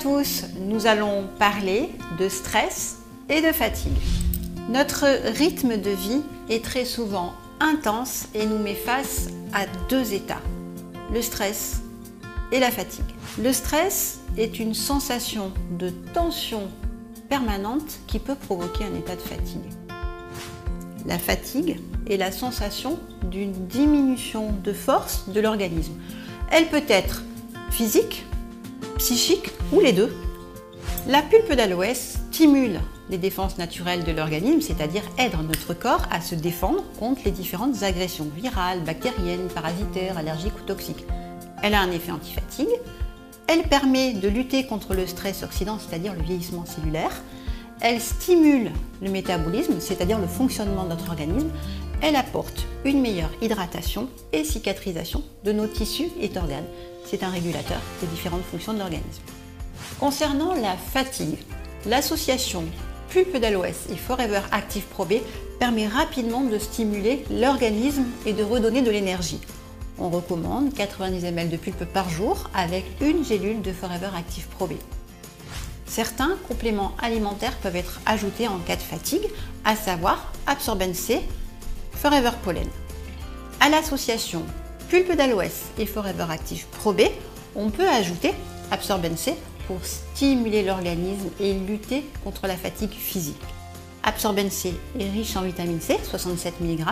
Tous, nous allons parler de stress et de fatigue. Notre rythme de vie est très souvent intense et nous met face à deux états, le stress et la fatigue. Le stress est une sensation de tension permanente qui peut provoquer un état de fatigue. La fatigue est la sensation d'une diminution de force de l'organisme. Elle peut être physique, psychique ou les deux. La pulpe d'aloès stimule les défenses naturelles de l'organisme, c'est-à-dire aide notre corps à se défendre contre les différentes agressions virales, bactériennes, parasitaires, allergiques ou toxiques. Elle a un effet antifatigue. Elle permet de lutter contre le stress oxydant, c'est-à-dire le vieillissement cellulaire. Elle stimule le métabolisme, c'est-à-dire le fonctionnement de notre organisme. Elle apporte une meilleure hydratation et cicatrisation de nos tissus et organes. C'est un régulateur des différentes fonctions de l'organisme. Concernant la fatigue, l'association pulpe d'aloès et Forever Active Pro B permet rapidement de stimuler l'organisme et de redonner de l'énergie. On recommande 90 ml de pulpe par jour avec une gélule de Forever Active Pro B. Certains compléments alimentaires peuvent être ajoutés en cas de fatigue, à savoir Absorbent C, Forever Pollen. À l'association pulpe d'aloès et Forever Active Pro B, on peut ajouter Absorbent C pour stimuler l'organisme et lutter contre la fatigue physique. Absorbent C est riche en vitamine C, 67 mg.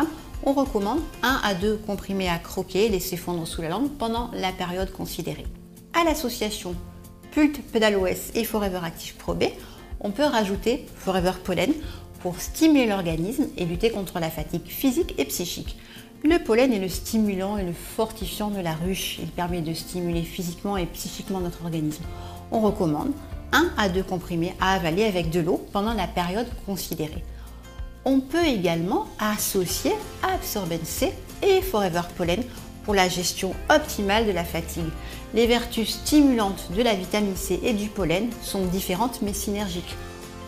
On recommande 1 à 2 comprimés à croquer et laisser fondre sous la langue pendant la période considérée. À l'association Pulpe d'aloès et Forever Active Pro B, on peut rajouter Forever Pollen pour stimuler l'organisme et lutter contre la fatigue physique et psychique. Le pollen est le stimulant et le fortifiant de la ruche. Il permet de stimuler physiquement et psychiquement notre organisme. On recommande 1 à 2 comprimés à avaler avec de l'eau pendant la période considérée. On peut également associer Absorbent C et Forever Pollen pour la gestion optimale de la fatigue. Les vertus stimulantes de la vitamine C et du pollen sont différentes mais synergiques.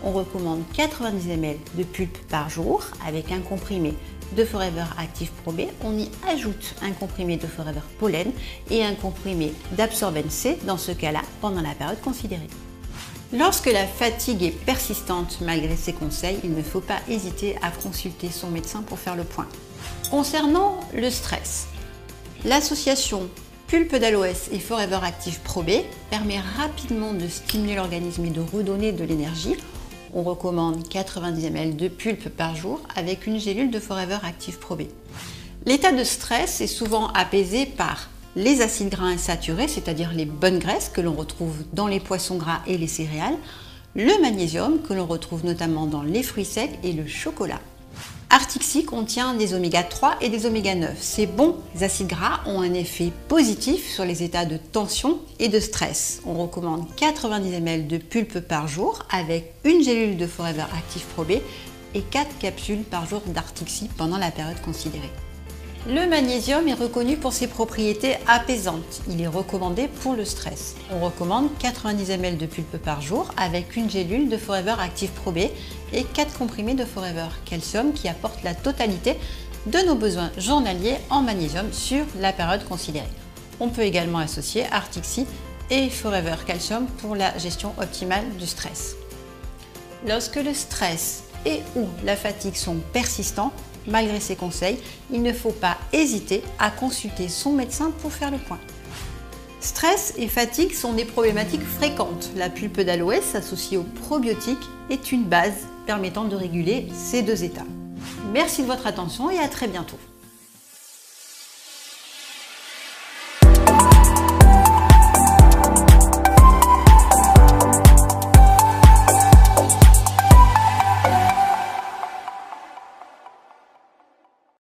On recommande 90 ml de pulpe par jour avec un comprimé de Forever Active Pro B. On y ajoute un comprimé de Forever Pollen et un comprimé d'Absorbent C dans ce cas-là pendant la période considérée. Lorsque la fatigue est persistante malgré ces conseils, il ne faut pas hésiter à consulter son médecin pour faire le point. Concernant le stress, l'association Pulpe d'aloès et Forever Active Pro B permet rapidement de stimuler l'organisme et de redonner de l'énergie on recommande 90 ml de pulpe par jour avec une gélule de Forever Active Pro B. L'état de stress est souvent apaisé par les acides gras insaturés, c'est-à-dire les bonnes graisses que l'on retrouve dans les poissons gras et les céréales, le magnésium que l'on retrouve notamment dans les fruits secs et le chocolat. Artixi contient des oméga 3 et des oméga 9. Ces bons acides gras ont un effet positif sur les états de tension et de stress. On recommande 90 ml de pulpe par jour avec une gélule de Forever Active Pro et 4 capsules par jour d'Artixi pendant la période considérée. Le magnésium est reconnu pour ses propriétés apaisantes. Il est recommandé pour le stress. On recommande 90 ml de pulpe par jour avec une gélule de Forever Active Pro et 4 comprimés de Forever Calcium qui apportent la totalité de nos besoins journaliers en magnésium sur la période considérée. On peut également associer Artixi et Forever Calcium pour la gestion optimale du stress. Lorsque le stress et ou la fatigue sont persistants, malgré ces conseils, il ne faut pas hésiter à consulter son médecin pour faire le point. Stress et fatigue sont des problématiques fréquentes. La pulpe d'aloès associée aux probiotiques est une base permettant de réguler ces deux états. Merci de votre attention et à très bientôt.